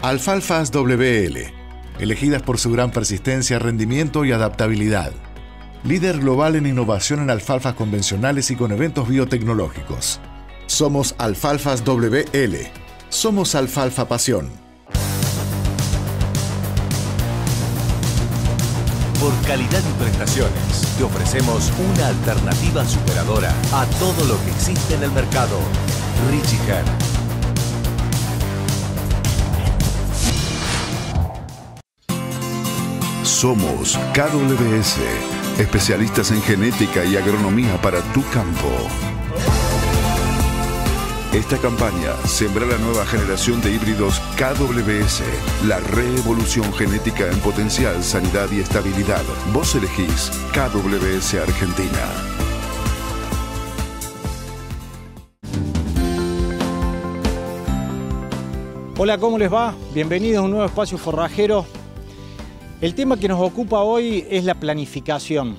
Alfalfas WL, elegidas por su gran persistencia, rendimiento y adaptabilidad. Líder global en innovación en alfalfas convencionales y con eventos biotecnológicos. Somos Alfalfas WL. Somos Alfalfa Pasión. Por calidad y prestaciones, te ofrecemos una alternativa superadora a todo lo que existe en el mercado. Richie Somos KWS, especialistas en genética y agronomía para tu campo. Esta campaña sembra la nueva generación de híbridos KWS, la revolución genética en potencial, sanidad y estabilidad. Vos elegís KWS Argentina. Hola, ¿cómo les va? Bienvenidos a un nuevo espacio forrajero el tema que nos ocupa hoy es la planificación.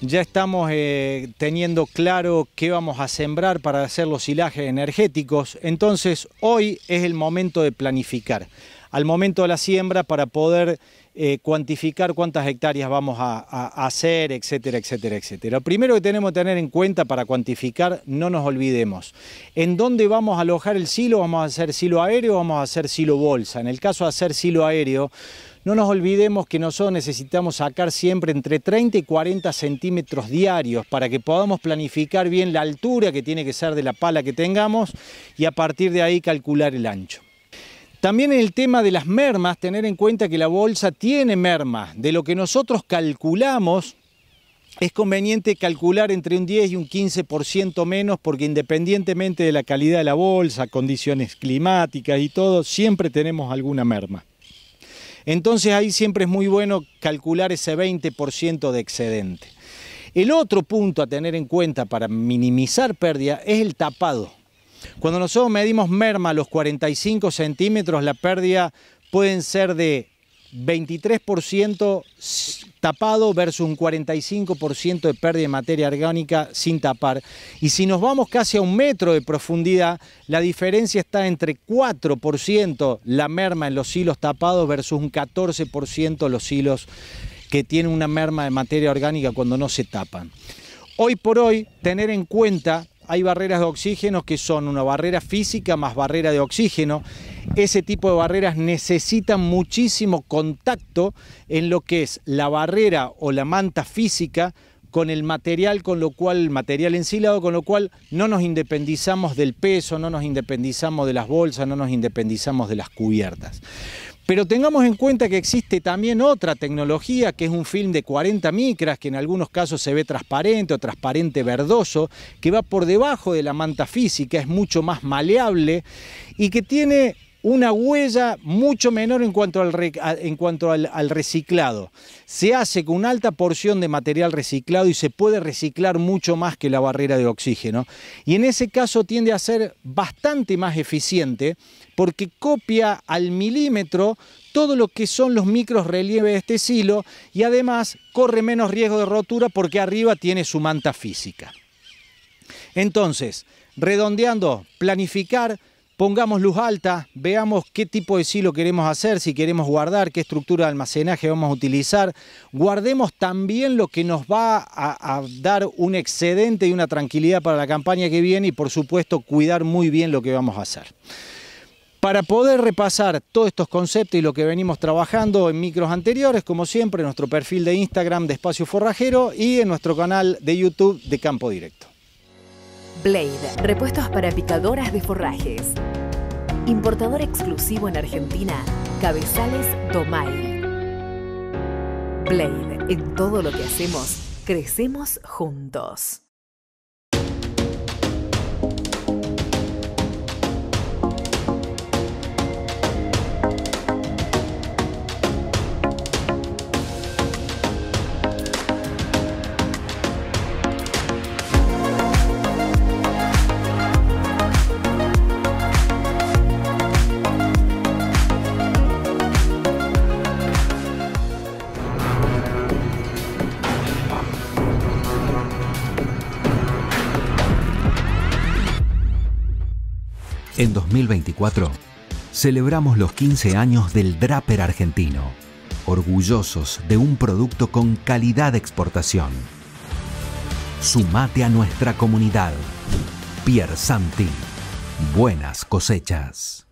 Ya estamos eh, teniendo claro qué vamos a sembrar para hacer los silajes energéticos, entonces hoy es el momento de planificar. Al momento de la siembra para poder eh, cuantificar cuántas hectáreas vamos a, hacer, etcétera, etcétera, etcétera. Lo primero que tenemos que tener en cuenta para cuantificar, no nos olvidemos, en dónde vamos a alojar el silo, vamos a hacer silo aéreo o vamos a hacer silo bolsa. En el caso de hacer silo aéreo, no nos olvidemos que nosotros necesitamos sacar siempre entre 30 y 40 centímetros diarios para que podamos planificar bien la altura que tiene que ser de la pala que tengamos y a partir de ahí calcular el ancho. También en el tema de las mermas, tener en cuenta que la bolsa tiene merma. De lo que nosotros calculamos, es conveniente calcular entre un 10 y un 15% menos porque independientemente de la calidad de la bolsa, condiciones climáticas y todo, siempre tenemos alguna merma. Entonces ahí siempre es muy bueno calcular ese 20% de excedente. El otro punto a tener en cuenta para minimizar pérdida es el tapado. Cuando nosotros medimos merma a los 45 centímetros, la pérdida pueden ser de 23% tapado versus un 45% de pérdida de materia orgánica sin tapar. Y si nos vamos casi a un metro de profundidad, la diferencia está entre 4% la merma en los hilos tapados versus un 14% los hilos que tienen una merma de materia orgánica cuando no se tapan. Hoy por hoy, tener en cuenta hay barreras de oxígeno que son una barrera física más barrera de oxígeno. Ese tipo de barreras necesitan muchísimo contacto en lo que es la barrera o la manta física con el material, con lo cual, el material ensilado, con lo cual no nos independizamos del peso, no nos independizamos de las bolsas, no nos independizamos de las cubiertas. Pero tengamos en cuenta que existe también otra tecnología que es un film de 40 micras, que en algunos casos se ve transparente o transparente verdoso, que va por debajo de la manta física, es mucho más maleable y que tiene una huella mucho menor en cuanto, al, reciclado. Se hace con una alta porción de material reciclado y se puede reciclar mucho más que la barrera de oxígeno. Y en ese caso tiende a ser bastante más eficiente porque copia al milímetro todo lo que son los micros relieves de este silo y además corre menos riesgo de rotura porque arriba tiene su manta física. Entonces, redondeando, planificar, pongamos luz alta, veamos qué tipo de silo queremos hacer, si queremos guardar, qué estructura de almacenaje vamos a utilizar. Guardemos también lo que nos va a, dar un excedente y una tranquilidad para la campaña que viene y por supuesto cuidar muy bien lo que vamos a hacer. Para poder repasar todos estos conceptos y lo que venimos trabajando en micros anteriores, como siempre, en nuestro perfil de Instagram de Espacio Forrajero y en nuestro canal de YouTube de Campo Directo. Blade, repuestos para picadoras de forrajes. Importador exclusivo en Argentina, Cabezales Domay. Blade, en todo lo que hacemos, crecemos juntos. En 2024 celebramos los 15 años del Draper argentino, orgullosos de un producto con calidad de exportación. Sumate a nuestra comunidad. Pierre Santi. Buenas cosechas.